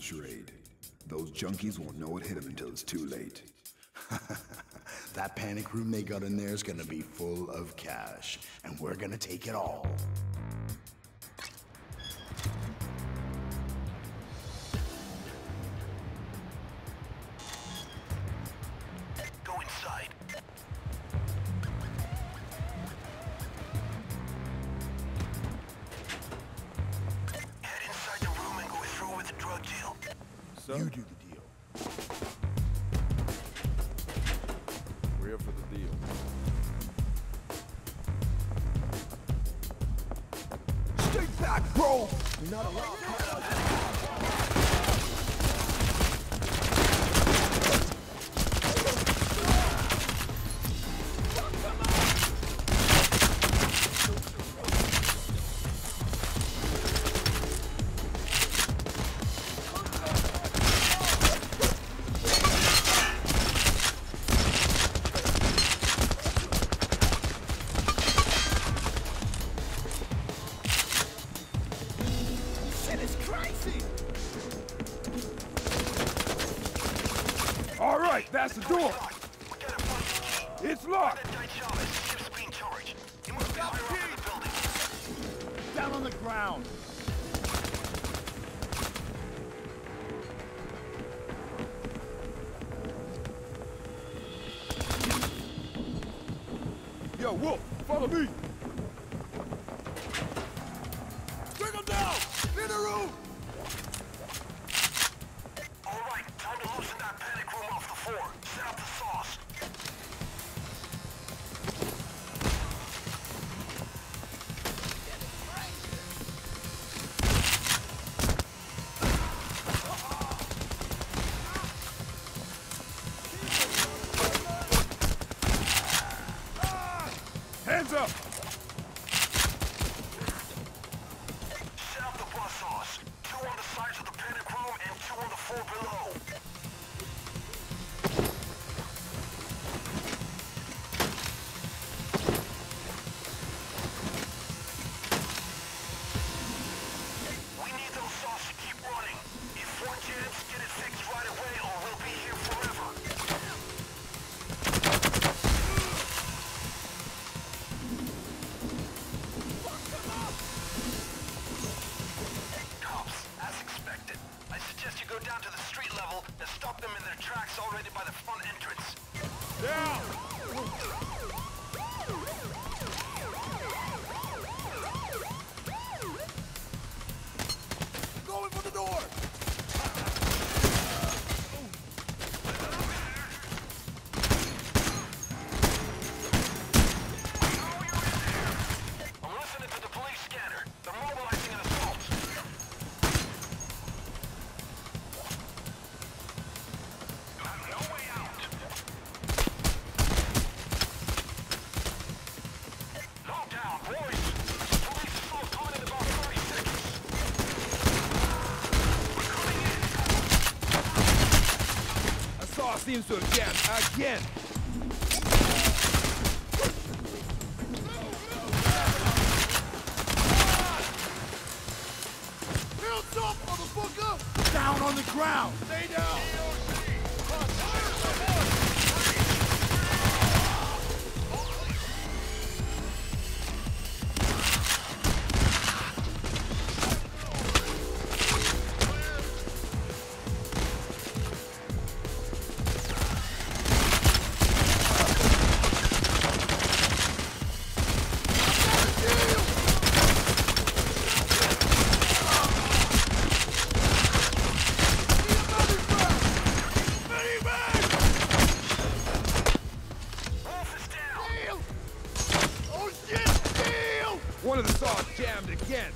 charade. Those junkies won't know what hit them until it's too late. that panic room they got in there is gonna be full of cash, and we're gonna take it all. So, You do the deal. we're here for the deal. Stay back, bro! You're not allowed. Right, that's the door. It's locked. Down on the ground! Yo, Wolf, follow me. Already by the front entrance. Down. Seems to have jammed again. Down on the ground! Stay down! again.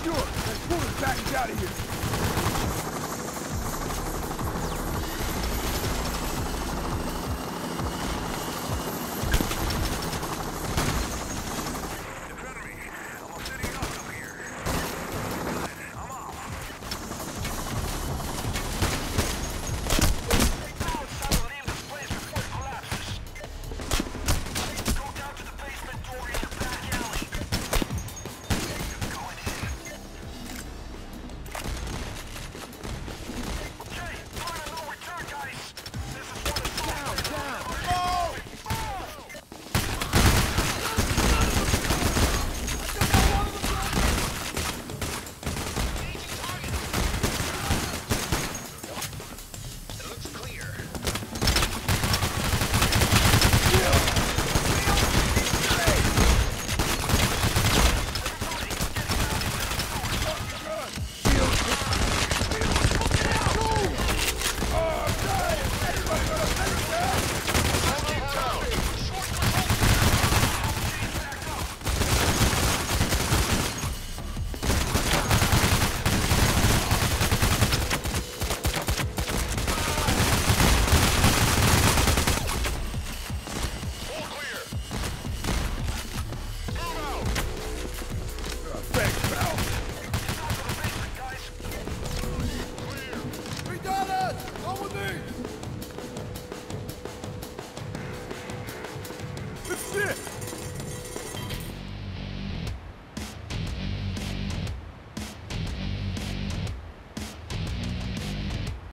secure. Let's pull this package out of here.